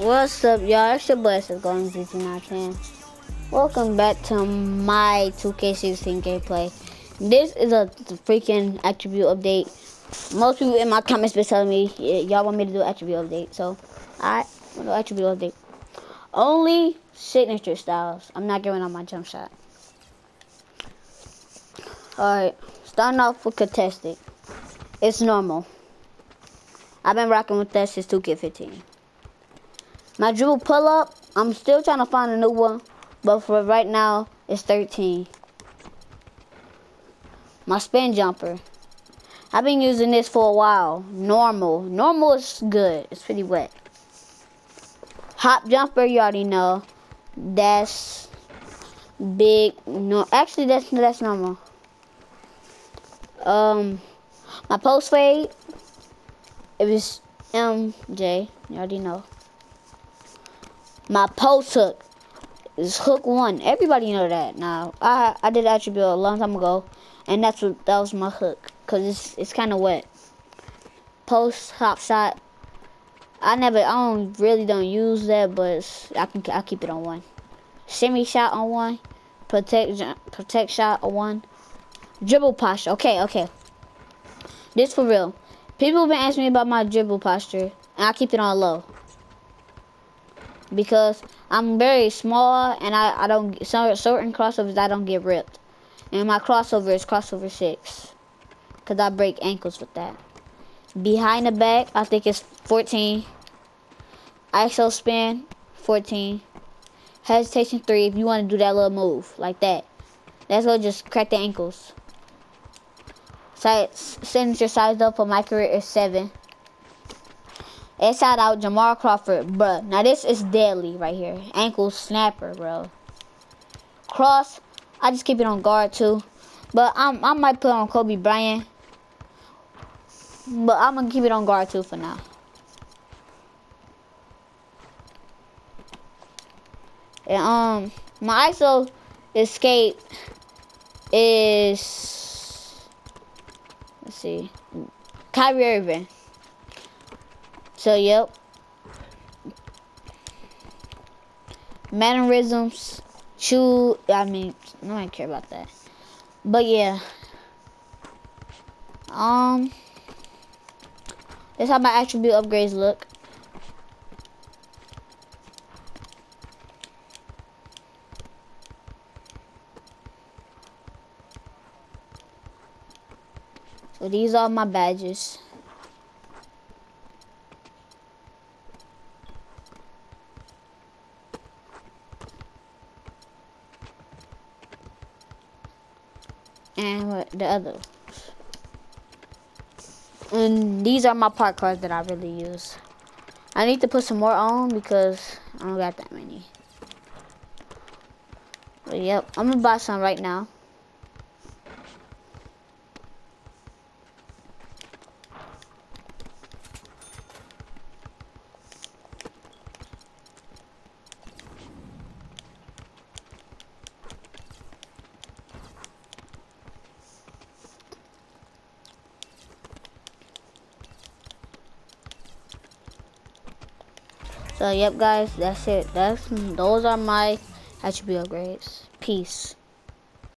What's up, y'all? It's your it's going GT910. Welcome back to my 2K16 gameplay. This is a freaking attribute update. Most people in my comments been telling me y'all want me to do attribute update, so I want to attribute update. Only signature styles. I'm not giving up my jump shot. Alright, starting off with contested. It's normal. I've been rocking with that since 2K15. My dribble pull up, I'm still trying to find a new one, but for right now, it's 13. My spin jumper. I've been using this for a while. Normal. Normal is good. It's pretty wet. Hop jumper, you already know. That's big. No, actually, that's that's normal. Um, my post fade. It was MJ. You already know. My post hook is hook one. Everybody know that now. I I did attribute a long time ago, and that's what that was my hook. Cause it's it's kind of wet. Post hop shot. I never I don't really don't use that, but I can I keep it on one. Semi shot on one. Protect protect shot on one. Dribble posture. Okay okay. This for real. People have been asking me about my dribble posture, and I keep it on low because I'm very small and I, I don't certain crossovers I don't get ripped. And my crossover is crossover six. Cause I break ankles with that. Behind the back, I think it's 14. ISO spin, 14. Hesitation three if you want to do that little move like that. That's what just crack the ankles. Size, signature size up for my career is seven. Inside out Jamal Crawford, bruh. Now this is deadly right here. Ankle snapper, bro. Cross, I just keep it on guard too. But I'm, I might put on Kobe Bryant. But I'm gonna keep it on guard too for now. And um, my ISO escape is let's see, Kyrie Irving. So, yep. Mannerisms. Shoe. I mean, no one care about that. But yeah. Um. That's how my attribute upgrades look. So these are my badges. And the other. And these are my park cards that I really use. I need to put some more on because I don't got that many. But yep, I'm gonna buy some right now. So yep guys, that's it. That's those are my attribute upgrades. Peace.